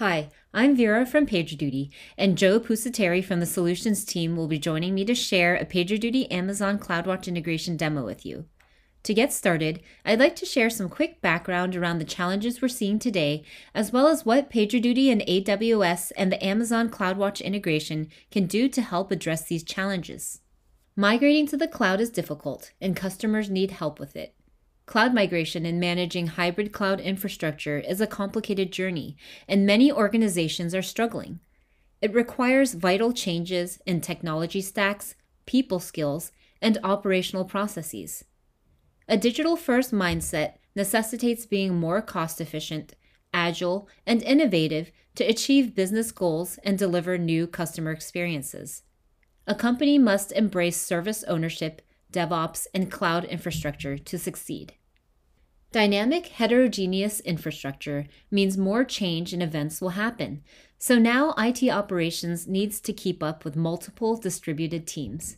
Hi, I'm Vera from PagerDuty, and Joe Pusateri from the Solutions team will be joining me to share a PagerDuty Amazon CloudWatch integration demo with you. To get started, I'd like to share some quick background around the challenges we're seeing today, as well as what PagerDuty and AWS and the Amazon CloudWatch integration can do to help address these challenges. Migrating to the cloud is difficult, and customers need help with it. Cloud migration and managing hybrid cloud infrastructure is a complicated journey, and many organizations are struggling. It requires vital changes in technology stacks, people skills, and operational processes. A digital first mindset necessitates being more cost efficient, agile, and innovative to achieve business goals and deliver new customer experiences. A company must embrace service ownership, DevOps, and cloud infrastructure to succeed. Dynamic heterogeneous infrastructure means more change and events will happen. So now IT operations needs to keep up with multiple distributed teams.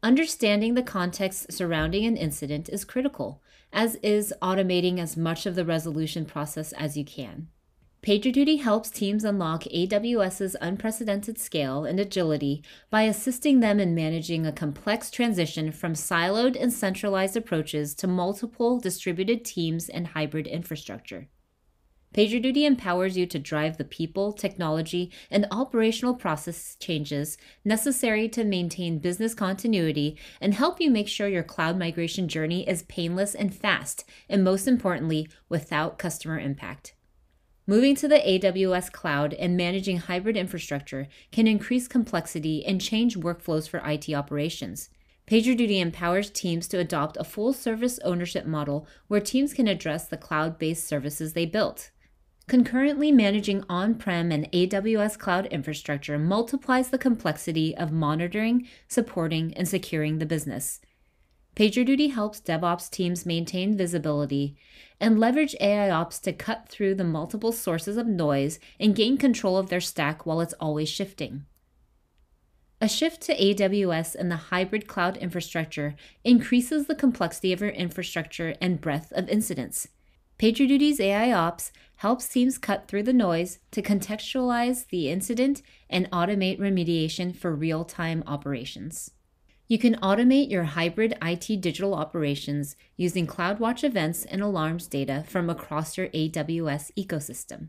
Understanding the context surrounding an incident is critical, as is automating as much of the resolution process as you can. PagerDuty helps teams unlock AWS's unprecedented scale and agility by assisting them in managing a complex transition from siloed and centralized approaches to multiple distributed teams and hybrid infrastructure. PagerDuty empowers you to drive the people, technology, and operational process changes necessary to maintain business continuity and help you make sure your cloud migration journey is painless and fast, and most importantly, without customer impact. Moving to the AWS cloud and managing hybrid infrastructure can increase complexity and change workflows for IT operations. PagerDuty empowers teams to adopt a full service ownership model where teams can address the cloud based services they built. Concurrently managing on prem and AWS cloud infrastructure multiplies the complexity of monitoring, supporting, and securing the business. PagerDuty helps DevOps teams maintain visibility and leverage AIOps to cut through the multiple sources of noise and gain control of their stack while it's always shifting. A shift to AWS and the hybrid cloud infrastructure increases the complexity of your infrastructure and breadth of incidents. PagerDuty's AIOps helps teams cut through the noise to contextualize the incident and automate remediation for real time operations. You can automate your hybrid IT digital operations using CloudWatch events and alarms data from across your AWS ecosystem.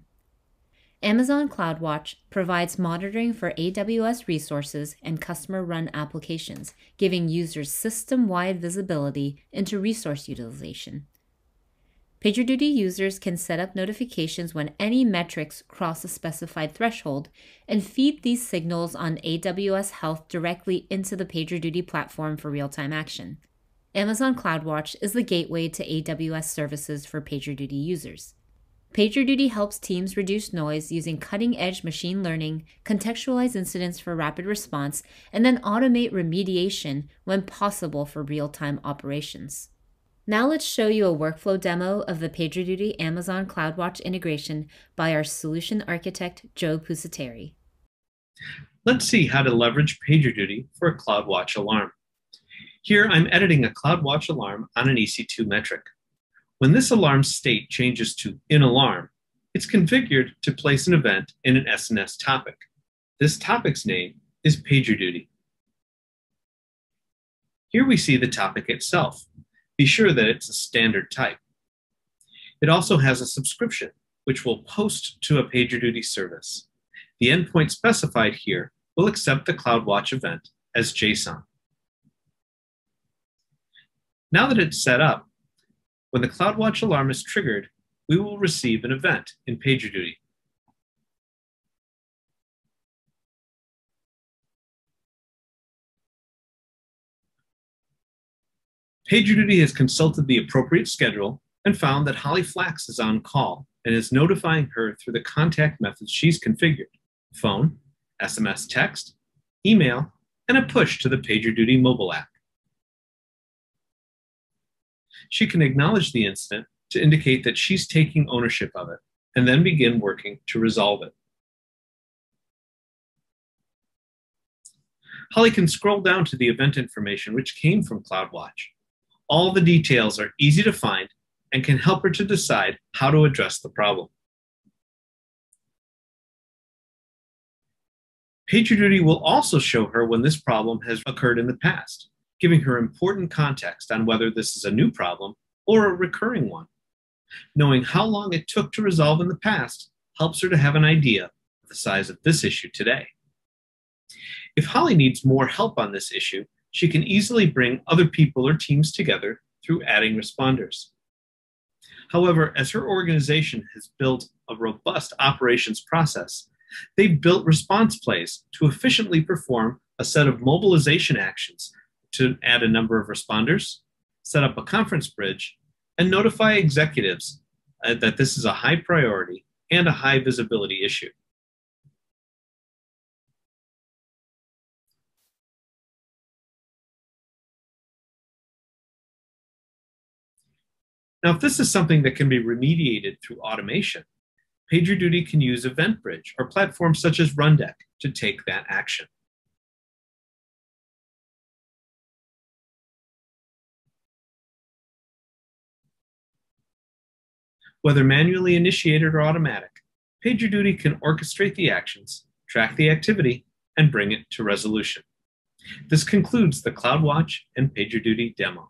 Amazon CloudWatch provides monitoring for AWS resources and customer run applications, giving users system wide visibility into resource utilization. PagerDuty users can set up notifications when any metrics cross a specified threshold and feed these signals on AWS Health directly into the PagerDuty platform for real time action. Amazon CloudWatch is the gateway to AWS services for PagerDuty users. PagerDuty helps teams reduce noise using cutting edge machine learning, contextualize incidents for rapid response, and then automate remediation when possible for real time operations. Now let's show you a workflow demo of the PagerDuty Amazon CloudWatch integration by our solution architect, Joe Pusateri. Let's see how to leverage PagerDuty for a CloudWatch alarm. Here, I'm editing a CloudWatch alarm on an EC2 metric. When this alarm state changes to in alarm, it's configured to place an event in an SNS topic. This topic's name is PagerDuty. Here we see the topic itself, be sure that it's a standard type. It also has a subscription, which will post to a PagerDuty service. The endpoint specified here will accept the CloudWatch event as JSON. Now that it's set up, when the CloudWatch alarm is triggered, we will receive an event in PagerDuty. PagerDuty has consulted the appropriate schedule and found that Holly Flax is on call and is notifying her through the contact methods she's configured phone, SMS text, email, and a push to the PagerDuty mobile app. She can acknowledge the incident to indicate that she's taking ownership of it and then begin working to resolve it. Holly can scroll down to the event information which came from CloudWatch all the details are easy to find and can help her to decide how to address the problem. PagerDuty will also show her when this problem has occurred in the past, giving her important context on whether this is a new problem or a recurring one. Knowing how long it took to resolve in the past helps her to have an idea of the size of this issue today. If Holly needs more help on this issue, she can easily bring other people or teams together through adding responders. However, as her organization has built a robust operations process, they've built response plays to efficiently perform a set of mobilization actions to add a number of responders, set up a conference bridge, and notify executives uh, that this is a high priority and a high visibility issue. Now, if this is something that can be remediated through automation, PagerDuty can use EventBridge or platforms such as Rundeck to take that action. Whether manually initiated or automatic, PagerDuty can orchestrate the actions, track the activity, and bring it to resolution. This concludes the CloudWatch and PagerDuty demo.